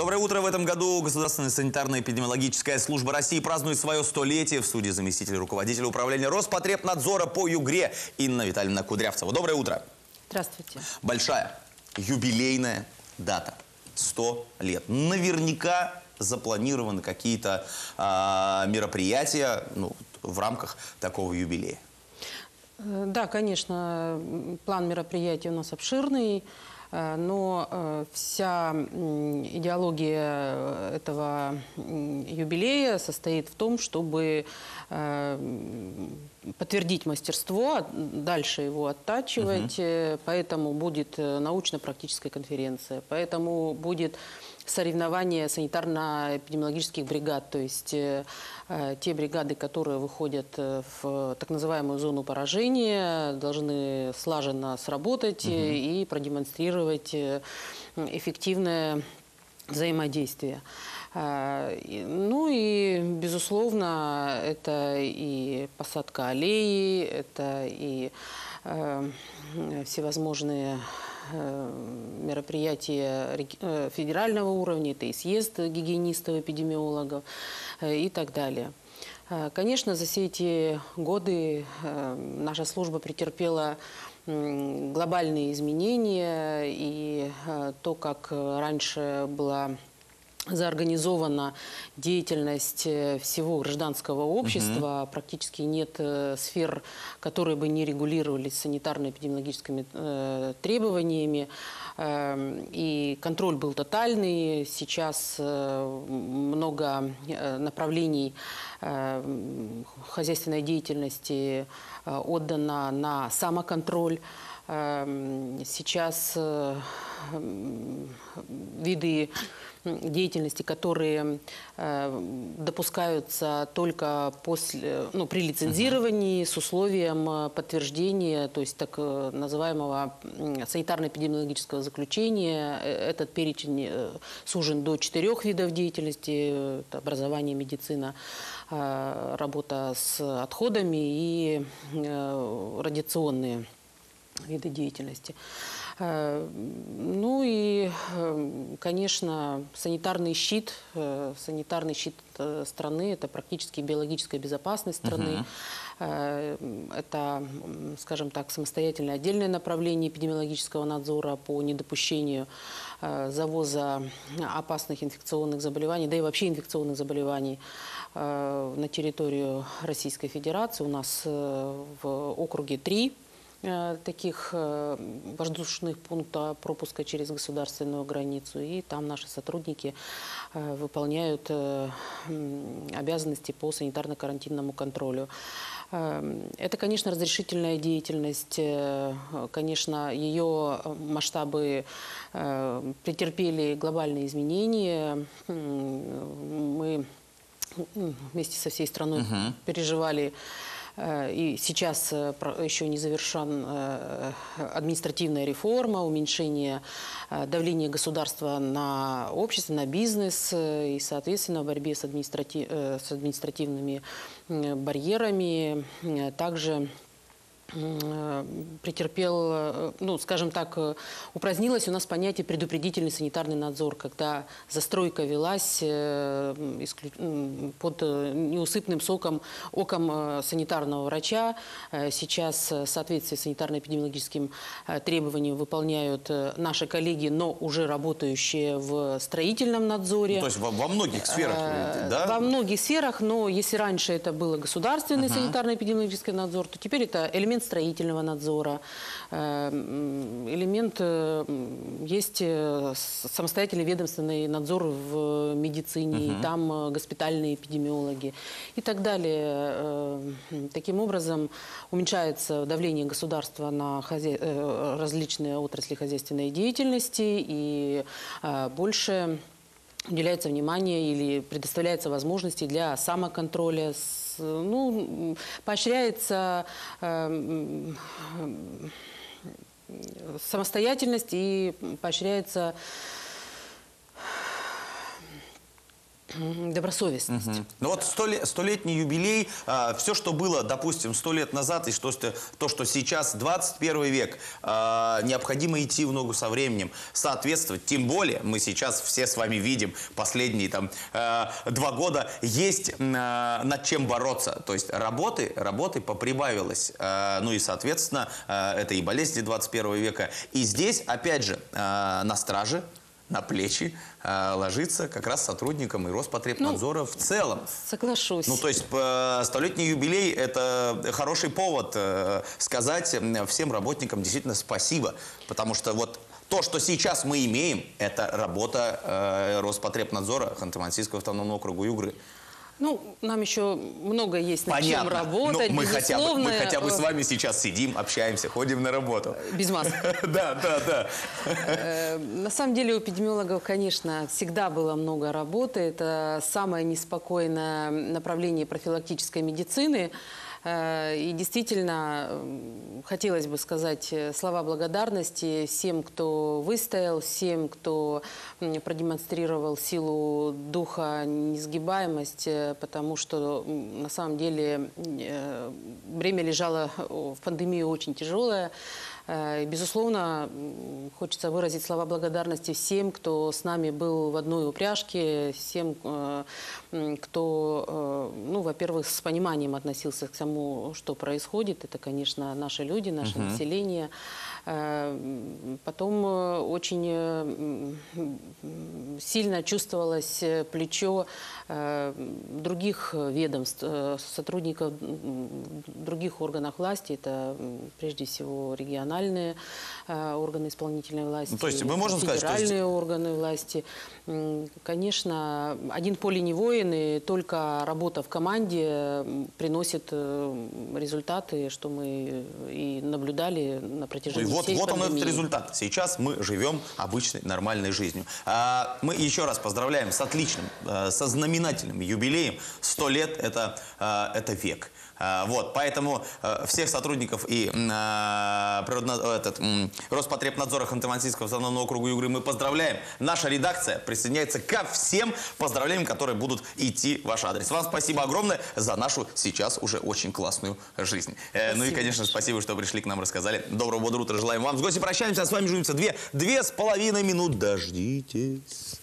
Доброе утро. В этом году Государственная санитарно-эпидемиологическая служба России празднует свое столетие. В суде заместитель руководителя управления Роспотребнадзора по Югре Инна Витальевна Кудрявцева. Доброе утро. Здравствуйте. Большая юбилейная дата. 100 лет. Наверняка запланированы какие-то а, мероприятия ну, в рамках такого юбилея. Э, Да, конечно, план мероприятий у нас обширный, э, но э, вся идеология э, этого юбилея состоит в том, чтобы э, подтвердить мастерство, дальше его оттачивать. Э, Поэтому будет э, научно-практическая конференция, поэтому будет соревнования санитарно-эпидемиологических бригад, то есть э, э, те бригады, которые выходят э, в так называемую зону поражения, должны слаженно сработать э, и продемонстрировать эффективное взаимодействие. Ну и, безусловно, это и посадка аллеи, это и всевозможные мероприятия реги- э, федерального уровня, это и съезд гигиенистов-эпидемиологов э, и так далее. Э, Конечно, за все эти годы э, наша служба претерпела глобальные изменения, и э, то, как э, раньше была заорганизована деятельность э, всего гражданского общества. Практически нет э, сфер, которые бы не регулировались санитарно-эпидемиологическими э, требованиями. Эм, И контроль был тотальный. Сейчас э, много э, направлений э, хозяйственной деятельности э, отдано на самоконтроль. Сейчас э, виды деятельности, которые э, допускаются только после, ну, при лицензировании с условием э, подтверждения, то есть так называемого санитарно-эпидемиологического заключения. Этот перечень сужен до четырех видов деятельности. Это образование, медицина, работа с отходами и радиационные виды деятельности. Э, Ну и, э, конечно, санитарный щит, э, санитарный щит страны – это практически биологическая безопасность страны. Э, Это, скажем так, самостоятельное отдельное направление эпидемиологического надзора по недопущению завоза опасных инфекционных заболеваний, да и вообще инфекционных заболеваний на территорию Российской Федерации. У нас в округе три таких э, воздушных пункта пропуска через государственную границу. И там наши сотрудники э, выполняют э, обязанности по санитарно-карантинному контролю. Э, Это, конечно, разрешительная деятельность. Э, Конечно, ее масштабы э, претерпели глобальные изменения. Мы вместе со всей страной переживали э, и сейчас э, еще не завершен э, административная реформа, уменьшение э, давления государства на общество, на бизнес э, и, соответственно, в борьбе с, э, с административными э, барьерами. Э, Также э, претерпел, э, ну, скажем так, э, упразднилось у нас понятие предупредительный санитарный надзор, когда застройка велась э, под э, неусыпным соком, оком э, санитарного врача. Э, Сейчас э, в соответствии с санитарно-эпидемиологическим э, требованиям выполняют э, наши коллеги, но уже работающие в строительном надзоре. Ну, то есть во, во многих сферах, Э, да? Во многих сферах, но если раньше это было государственный санитарно-эпидемиологический надзор, то теперь это элемент строительного надзора, э, м, элемент, э, есть э, самостоятельный ведомственный надзор в медицине, и там э, госпитальные эпидемиологи и так далее. Э, м, Таким образом уменьшается давление государства на хозя- различные отрасли хозяйственной деятельности и больше уделяется внимание или предоставляется возможности для самоконтроля, ну, поощряется э, м, м, самостоятельность и поощряется добросовестность. Ну вот столе- столетний юбилей, все, что было, допустим, сто лет назад, и что, то, что сейчас, 21 век, а, необходимо идти в ногу со временем, соответствовать. Тем более, мы сейчас все с вами видим, последние там а, два года, есть а, над чем бороться. То есть работы, работы поприбавилось. А, ну и, соответственно, а, это и болезни 21 века. И здесь, опять же, а, на страже, на плечи а, ложится как раз сотрудникам и Роспотребнадзора в целом. Соглашусь. Ну, то есть э, столетний юбилей – это хороший повод э, сказать всем работникам действительно спасибо. Потому что вот то, что сейчас мы имеем, это работа э, Роспотребнадзора Ханты-Мансийского автономного округа Югры. Ну, нам еще много есть над чем Понятно. работать. Ну, мы, хотя бы, мы хотя бы с э, вами сейчас сидим, общаемся, ходим на работу. Без масок. Да, да, да. Э, На самом деле у эпидемиологов, конечно, всегда было много работы. Это самое неспокойное направление профилактической медицины. Э, И действительно, хотелось бы сказать э, слова благодарности всем, кто выстоял, всем, кто продемонстрировал силу духа, несгибаемость, э, потому что на самом деле бремя лежало в пандемию очень тяжелое. Э, Безусловно, хочется выразить слова благодарности всем, кто с нами был в одной упряжке, всем, э, кто, э, ну, во-первых, с пониманием относился к тому, что происходит. Это, конечно, наши люди, наше население. Э, м, Потом очень сильно чувствовалось плечо других ведомств, сотрудников других органов власти. Это прежде всего региональные э, органы исполнительной власти, Ну, то есть мы можем сказать, что федеральные органы власти. Конечно, один поле не воин, и только работа в команде приносит э, результаты, что мы и наблюдали на Ну и протяжении вот, всей вот он этот пандемии. результат. Сейчас мы живем обычной нормальной жизнью. А, мы еще раз поздравляем с отличным, э, со знаменательным юбилеем. Сто лет это, э, это век. А, Вот, поэтому э, всех сотрудников и а, природно- этот, Роспотребнадзора Ханты-Мансийского автономного округа Югры мы поздравляем. Наша редакция присоединяется ко всем поздравлениям, которые будут идти в ваш адрес. Вам спасибо огромное за нашу сейчас уже очень классную жизнь. Э, Ну и, Спасибо конечно, спасибо, что пришли к нам, рассказали. Доброго бодрого утра желаем вам. С гостем прощаемся, а с вами жуемся две, две с половиной минут. Дождитесь.